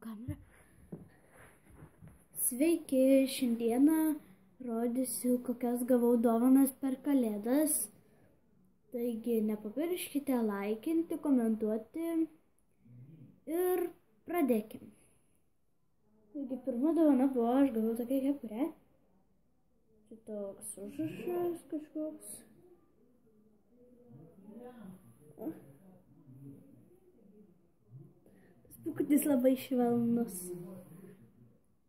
kamerą. Sveiki, šiandieną rodysiu, kokias gavau dovanas per kalėdas. Taigi nepamirškite laikinti, komentuoti ir pradėkim. Taigi pirma dovana buvo, aš gavau tokią kepurę. Čia toks užrašas kažkoks. Pukutis labai švelnus.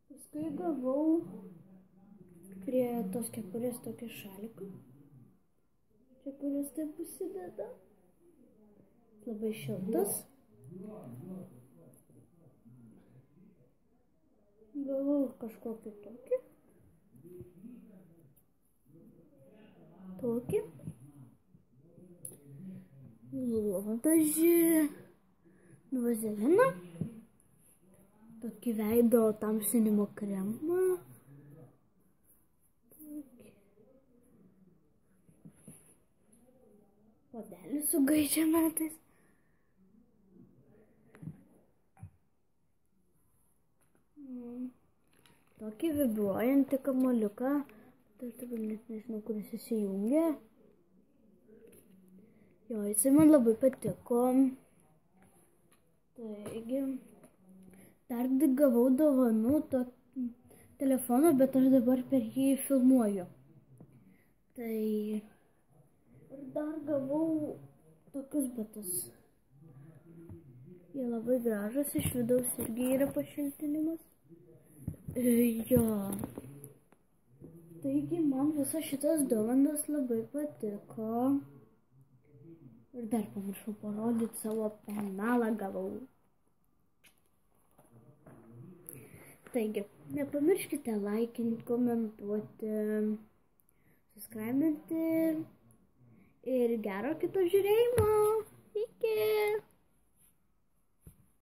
Paskui gavau prie tos kepurės tokį šaliką. Čia kuris taip užsideda. Labai šiltas. Gavau kažkokį tokį. Tokį. Lodažį. Vazeliną. Tokį veido tamsinimo kremą. Podelį su gaičia metais. Mm. Tokį vibruojantį kamoliuką. Tai aš dabar net nežinau, kuris įsijungia. Jo, jisai man labai patiko. Taigi, dar gavau dovanų to telefoną, bet aš dabar per jį filmuoju. Tai ir dar gavau tokius batus. Jie labai gražus, iš vidaus irgi yra pašiltinimas. E, jo. Taigi man visas šitas dovanas labai patiko. Ir dar pamiršau parodyti savo penalą gavau. Taigi, nepamirškite laikinti, komentuoti, subscribinti ir gero kito žiūrėjimo. Iki.